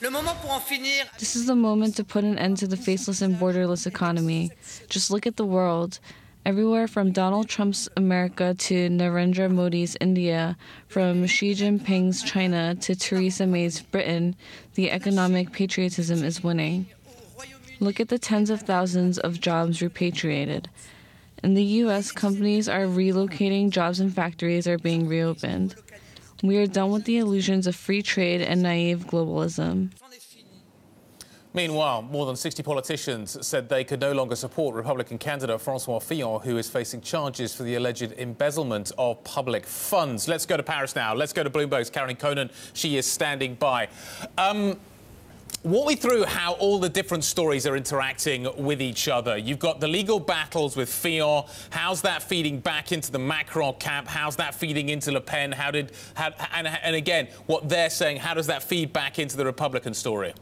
This is the moment to put an end to the faceless and borderless economy. Just look at the world. Everywhere from Donald Trump's America to Narendra Modi's India, from Xi Jinping's China to Theresa May's Britain, the economic patriotism is winning. Look at the tens of thousands of jobs repatriated. In the US, companies are relocating, jobs and factories are being reopened. We are done with the illusions of free trade and naive globalism. Meanwhile, more than 60 politicians said they could no longer support Republican candidate Francois Fillon, who is facing charges for the alleged embezzlement of public funds. Let's go to Paris now. Let's go to Bloomberg's Caroline Connan. She is standing by. Um, Walk me through how all the different stories are interacting with each other. You've got the legal battles with Fillon. How's that feeding back into the Macron camp? How's that feeding into Le Pen? How did, how, and, and again, what they're saying, how does that feed back into the Republican story?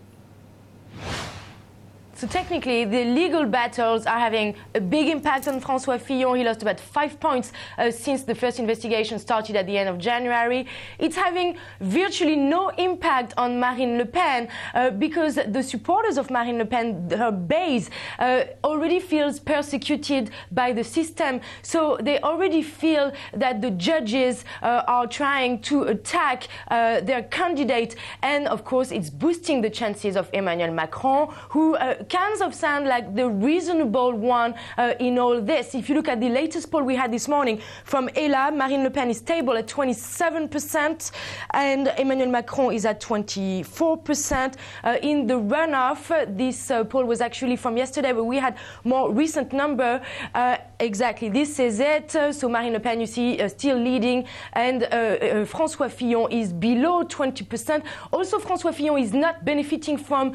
So technically, the legal battles are having a big impact on François Fillon. He lost about five points uh, since the first investigation started at the end of January. It's having virtually no impact on Marine Le Pen uh, because the supporters of Marine Le Pen, her base, uh, already feels persecuted by the system. So they already feel that the judges uh, are trying to attack uh, their candidate. And of course, it's boosting the chances of Emmanuel Macron, who kind of sound like the reasonable one uh, in all this. If you look at the latest poll we had this morning from ELA, Marine Le Pen is stable at 27%, and Emmanuel Macron is at 24%. Uh, in the runoff, uh, this uh, poll was actually from yesterday, but we had more recent number. Uh, exactly, this is it. Uh, so Marine Le Pen, you see, still leading, and François Fillon is below 20%. Also, François Fillon is not benefiting from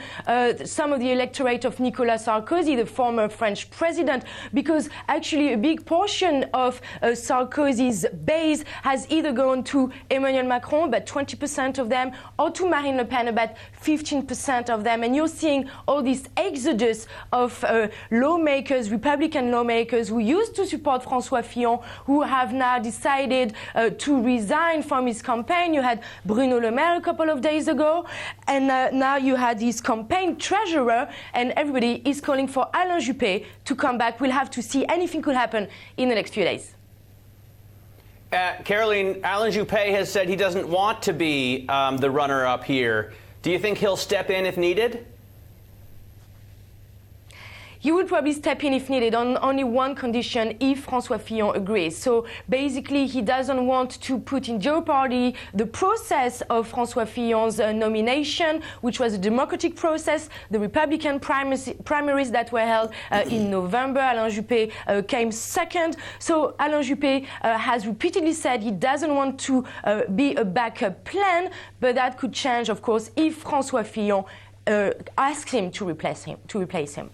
some of the electorate of Nicolas Sarkozy, the former French president, because actually a big portion of uh, Sarkozy's base has either gone to Emmanuel Macron, about 20% of them, or to Marine Le Pen, about 15% of them. And you're seeing all this exodus of uh, lawmakers, Republican lawmakers, who used to support François Fillon, who have now decided uh, to resign from his campaign. You had Bruno Le Maire a couple of days ago, and uh, now you had his campaign treasurer and everybody is calling for Alain Juppé to come back. We'll have to see. Anything could happen in the next few days. Uh, Caroline, Alain Juppé has said he doesn't want to be um, the runner up here. Do you think he'll step in if needed? He would probably step in if needed on only one condition if François Fillon agrees. So basically, he doesn't want to put in jeopardy the process of François Fillon's uh, nomination, which was a democratic process. The Republican primaries, primaries that were held uh, in November, Alain Juppé uh, came second. So Alain Juppé uh, has repeatedly said he doesn't want to uh, be a backup plan, but that could change, of course, if François Fillon uh, asks him to replace him. To replace him.